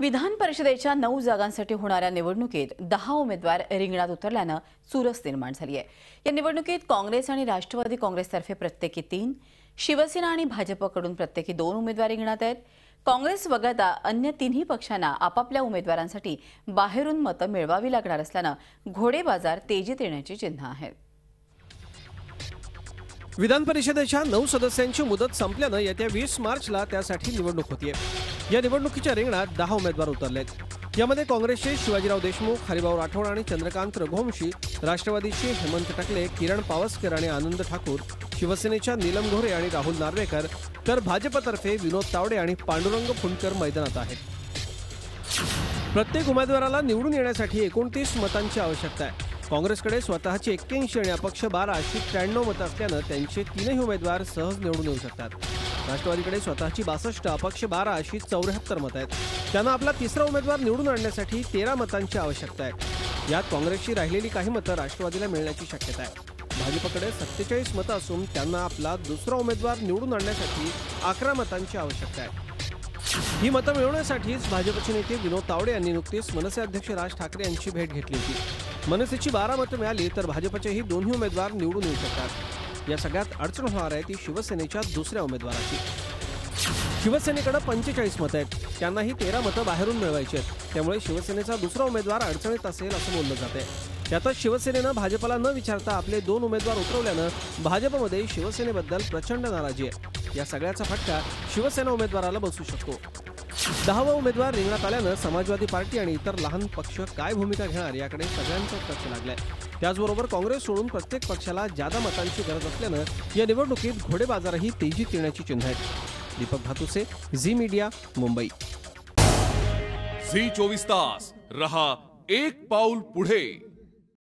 विधान परिषदेच्या नऊ जागांसाठी होणाऱ्या निवडणुकीत दहा उमेदवार रिंगणात उतरल्यानं चुरस निर्माण झाली आहे. या निवडणुकीत काँग्रेस आणि राष्ट्रवादी काँग्रेसतर्फे प्रत्येकी तीन शिवसेना आणि भाजपकडून प्रत्येकी दोन उमेदवार रिंगणात आहेत. काँग्रेस वगळता अन्य तिन्ही पक्षांना आपापल्या उमेदवारांसाठी बाहेरून मतं मिळवावी लागणार असल्यानं घोडे बाजार तेजीत येण्याची चिन्ह आहेत. विधान परिषदेच्या नऊ सदस्यांची मुदत संपल्यानं येत्या वीस मार्चला त्यासाठी निवडणूक होतीये. या निवडणुकीच्या रिंगणात दहा उमेदवार उतरलेत. यामध्ये काँग्रेसचे शिवाजीराव देशमुख हरिभाऊ राठोड आणि चंद्रकांत रघुवंशी राष्ट्रवादीचे हेमंत टकले किरण पावसकर आणि आनंद ठाकूर शिवसेनेच्या नीलम घोरे आणि राहुल नार्वेकर तर भाजपतर्फे विनोद तावडे आणि पांडुरंग फुंडकर मैदानात आहेत. प्रत्येक उमेदवाराला निवडून येण्यासाठी एकोणतीस मतांची आवश्यकता आहे. काँग्रेसकडे स्वतःची एक्क्याऐंशी आणि अपक्ष बारा अशी त्र्याण्णव मतं असल्यानं त्यांचे तीनही उमेदवार सहज निवडून येऊ शकतात. राष्ट्रवादीकडे स्वतःची बासष्ट अपक्ष बारा अशी चौऱ्याहत्तर मतं आहेत. त्यांना आपला तिसरा उमेदवार निवडून आणण्यासाठी तेरा मतांची आवश्यकता आहे. यात काँग्रेसची राहिलेली काही मतं राष्ट्रवादीला मिळण्याची शक्यता आहे. भाजपकडे सत्तेचाळीस मतं असून त्यांना आपला दुसरा उमेदवार निवडून आणण्यासाठी अकरा मतांची आवश्यकता आहे. ही मतं मिळवण्यासाठीच भाजपचे नेते विनोद तावडे यांनी नुकतीच मनसे अध्यक्ष राज ठाकरे यांची भेट घेतली होती. मनसेची बारा मतं मिळाली तर भाजपचेही दोन्ही उमेदवार निवडून येऊ शकतात. या सगळ्यात अडचण होणार आहे ती शिवसेनेच्या दुसऱ्या उमेदवाराची. शिवसेनेकडे पंचेचाळीस मतं आहेत. त्यांनाही तेरा मतं बाहेरून मिळवायची आहेत. त्यामुळे शिवसेनेचा दुसरा उमेदवार अडचणीत असेल असं बोललं जाते त्यातच शिवसेनेनं भाजपला न विचारता आपले दोन उमेदवार उतरवल्यानं भाजपमध्ये शिवसेनेबद्दल प्रचंड नाराजी आहे. या सगळ्याचा फटका शिवसेना उमेदवाराला बसू शकतो. दहावा उमेदवार रिंगणात आल्यानं समाजवादी पार्टी आणि इतर लहान पक्ष काय भूमिका घेणार याकडे सगळ्यांचं लक्ष लागलंय. त्याचबरोबर काँग्रेस सोडून प्रत्येक पक्षाला जादा मतांची गरज असल्यानं या निवडणुकीत घोडेबाजारही तेजीत येण्याची चिन्ह आहेत. Deepak Bhatuse Zee media Mumbai. Zee चोवीस तास. रहा एक पाऊल पुढे.